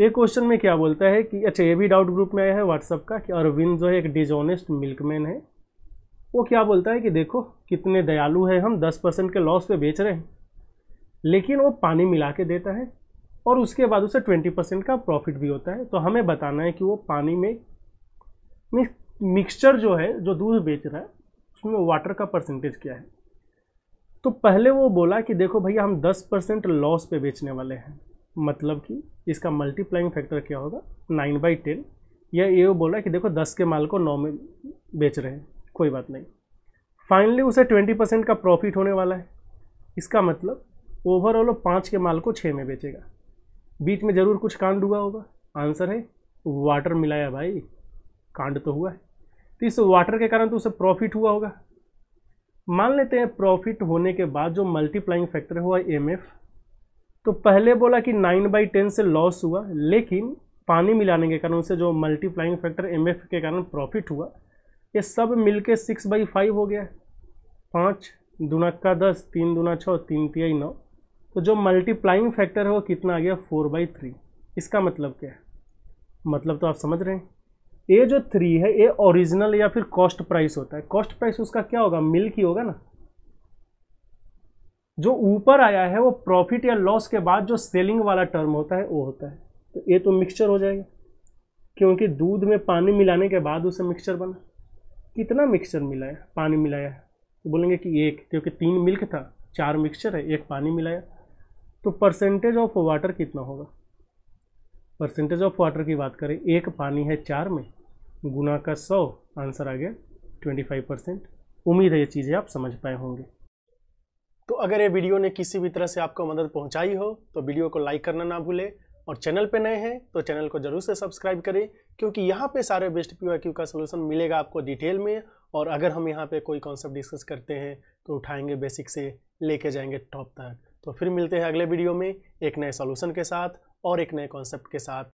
एक क्वेश्चन में क्या बोलता है कि अच्छा ये भी डाउट ग्रुप में आया है व्हाट्सअप का कि अरविंद जो है एक डिजॉनेस्ट मिल्कमैन है। वो क्या बोलता है कि देखो, कितने दयालु है हम, दस परसेंट के लॉस पे बेच रहे हैं। लेकिन वो पानी मिला के देता है और उसके बाद उसे ट्वेंटी परसेंट का प्रॉफिट भी होता है। तो हमें बताना है कि वो पानी में मिक्सचर जो है, जो दूध बेच रहा है, उसमें वाटर का परसेंटेज क्या है? तो पहले वो बोला कि देखो भैया, हम दस परसेंट लॉस पे बेचने वाले हैं। मतलब कि इसका मल्टीप्लाइंग फैक्टर क्या होगा? नाइन बाई टेन या ये बोल रहा है कि देखो दस के माल को नौ में बेच रहे हैं। कोई बात नहीं। फाइनली उसे ट्वेंटी परसेंट का प्रॉफिट होने वाला है। इसका मतलब ओवरऑल पाँच के माल को छः में बेचेगा। बीच में ज़रूर कुछ कांड हुआ होगा। आंसर है वाटर मिलाया भाई। कांड तो हुआ है। तो इस वाटर के कारण तो उसे प्रॉफिट हुआ होगा। मान लेते हैं प्रॉफिट होने के बाद जो मल्टीप्लाइंग फैक्टर हुआ एम एफ़ तो पहले बोला कि नाइन बाई टेन से लॉस हुआ, लेकिन पानी मिलाने के कारण, उसे जो मल्टीप्लाइंग फैक्टर एम एफ़ के कारण प्रॉफिट हुआ, ये सब मिलके सिक्स बाई फाइव हो गया। पाँच दुना का दस, तीन दुना छः, तीन तिहाई नौ तो जो मल्टीप्लाइंग फैक्टर है वो कितना आ गया? फोर बाई थ्री इसका मतलब क्या है? मतलब तो आप समझ रहे हैं। ये जो थ्री है, ये ओरिजिनल या फिर कॉस्ट प्राइस होता है। कॉस्ट प्राइस उसका क्या होगा? मिल की होगा ना। जो ऊपर आया है, वो प्रॉफिट या लॉस के बाद जो सेलिंग वाला टर्म होता है, वो होता है। तो ये तो मिक्सचर हो जाएगा। क्योंकि दूध में पानी मिलाने के बाद उसे मिक्सचर बना। कितना मिक्सचर मिलाया पानी मिलाया है। तो बोलेंगे कि एक, क्योंकि तीन मिल्क था, चार मिक्सचर है, एक पानी मिलाया। तो परसेंटेज ऑफ़ वाटर कितना होगा? परसेंटेज ऑफ़ वाटर की बात करें, एक पानी है चार में, गुना का सौ आंसर आ गया ट्वेंटी फाइव परसेंट उम्मीद है ये चीज़ें आप समझ पाए होंगे। तो अगर ये वीडियो ने किसी भी तरह से आपको मदद पहुंचाई हो तो वीडियो को लाइक करना ना भूलें और चैनल पे नए हैं तो चैनल को ज़रूर से सब्सक्राइब करें, क्योंकि यहाँ पे सारे बेस्ट पी क्यू का सोल्यूशन मिलेगा आपको डिटेल में। और अगर हम यहाँ पे कोई कॉन्सेप्ट डिस्कस करते हैं तो उठाएँगे बेसिक से, लेके जाएँगे टॉप तक। तो फिर मिलते हैं अगले वीडियो में एक नए सोल्यूशन के साथ और एक नए कॉन्सेप्ट के साथ।